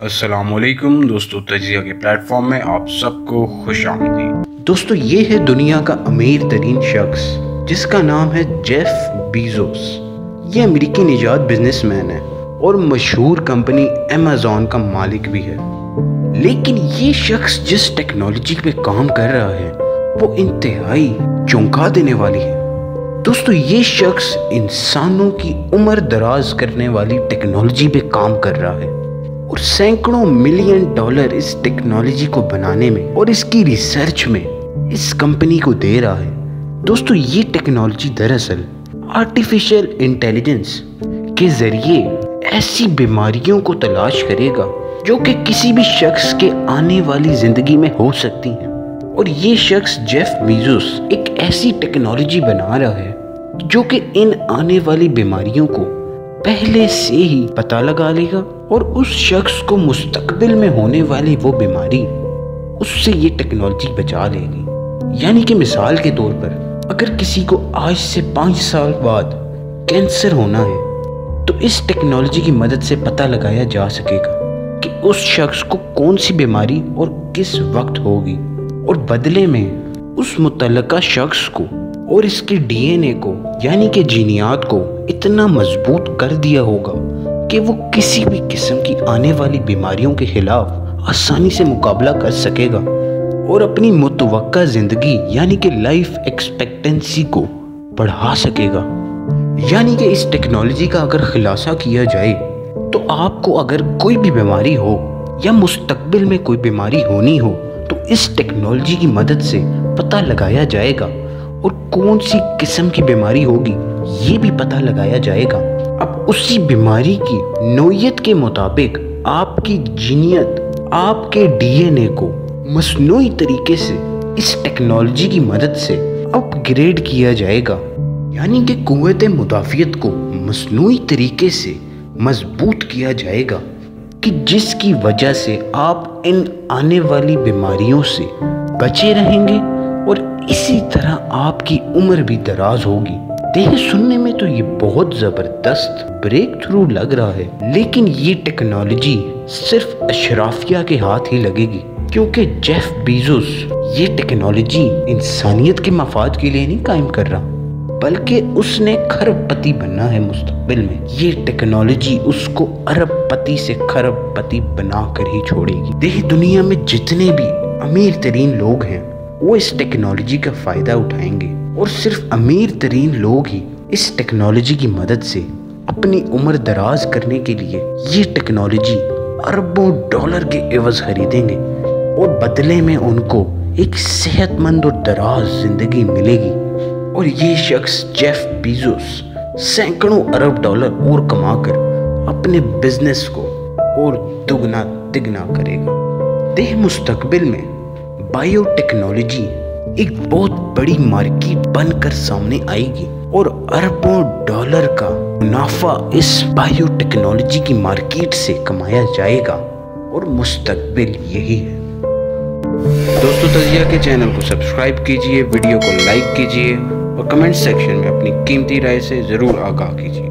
असलकुम दोस्तों, तजिया के प्लेटफॉर्म में आप सबको खुश आमदी दोस्तों, ये है दुनिया का अमीर तरीन शख्स, जिसका नाम है जेफ बीजोस। ये अमेरिकी निजात बिजनेसमैन है और मशहूर कंपनी अमेजोन का मालिक भी है। लेकिन ये शख्स जिस टेक्नोलॉजी पे काम कर रहा है, वो इंतहाई चौंका देने वाली है। दोस्तों, ये शख्स इंसानों की उम्र दराज करने वाली टेक्नोलॉजी पे काम कर रहा है। और सैकड़ों मिलियन डॉलर इस टेक्नोलॉजी को बनाने में और इसकी रिसर्च में इस कंपनी को दे रहा है। दोस्तों, ये टेक्नोलॉजी दरअसल आर्टिफिशियल इंटेलिजेंस के ज़रिए ऐसी बीमारियों को तलाश करेगा जो कि किसी भी शख्स के आने वाली ज़िंदगी में हो सकती हैं। और ये शख्स जेफ मीजोस एक ऐसी टेक्नोलॉजी बना रहा है जो कि इन आने वाली बीमारियों को पहले से ही पता लगा लेगा। और उस शख्स को मुस्तकबिल में होने वाली वो बीमारी उससे ये टेक्नोलॉजी बचा लेगी। यानी कि मिसाल के तौर पर, अगर किसी को आज से पाँच साल बाद कैंसर होना है तो इस टेक्नोलॉजी की मदद से पता लगाया जा सकेगा कि उस शख्स को कौन सी बीमारी और किस वक्त होगी। और बदले में, उस मुतलका शख्स को और इसके डीएनए को, यानी कि जीनियात को, इतना मज़बूत कर दिया होगा कि वो किसी भी किस्म की आने वाली बीमारियों के खिलाफ आसानी से मुकाबला कर सकेगा और अपनी मुतव ज़िंदगी, यानी कि लाइफ एक्सपेक्टेंसी को बढ़ा सकेगा। यानी कि इस टेक्नोलॉजी का अगर खुलासा किया जाए तो आपको अगर कोई भी बीमारी हो या मुस्तकबिल में कोई बीमारी होनी हो तो इस टेक्नोलॉजी की मदद से पता लगाया जाएगा और कौन सी किस्म की बीमारी होगी, ये भी पता लगाया जाएगा। अब उसी बीमारी की नोयत के मुताबिक आपकी जीनियत, आपके डीएनए को मसनू तरीके से इस टेक्नोलॉजी की मदद से अपग्रेड किया जाएगा। यानी कि कुत मुदाफ़ियत को मसनू तरीके से मज़बूत किया जाएगा कि जिसकी वजह से आप इन आने वाली बीमारियों से बचे रहेंगे और इसी तरह आपकी उम्र भी दराज होगी। देख सुनने में तो ये बहुत ज़बरदस्त ब्रेक थ्रू लग रहा है। लेकिन ये टेक्नोलॉजी सिर्फ़ अशराफिया के हाथ ही लगेगी, क्योंकि जेफ बीजोस ये टेक्नोलॉजी इंसानियत के मफाद के लिए नहीं कायम कर रहा, बल्कि उसने खरबपति बनना है मुस्तबिल में। ये टेक्नोलॉजी उसको अरबपति से खरबपति बना कर ही छोड़ेगी। देख दुनिया में जितने भी अमीर तरीन लोग हैं, वो इस टेक्नोलॉजी का फ़ायदा उठाएँगे। और सिर्फ़ अमीर तरीन लोग ही इस टेक्नोलॉजी की मदद से अपनी उम्र दराज करने के लिए ये टेक्नोलॉजी अरबों डॉलर के एवज खरीदेंगे और बदले में उनको एक सेहतमंद और दराज ज़िंदगी मिलेगी। और ये शख्स जेफ बीजोस सैकड़ों अरब डॉलर और कमाकर अपने बिज़नेस को और दुगना तिगना करेगा। देह मुस्तकबिल में बायोटेक्नोलॉजी एक बहुत बड़ी मार्केट बनकर सामने आएगी और अरबों डॉलर का मुनाफा इस बायोटेक्नोलॉजी की मार्केट से कमाया जाएगा और मुस्तकबिल यही है। दोस्तों, तजिया के चैनल को सब्सक्राइब कीजिए, वीडियो को लाइक कीजिए और कमेंट सेक्शन में अपनी कीमती राय से ज़रूर आगाह कीजिए।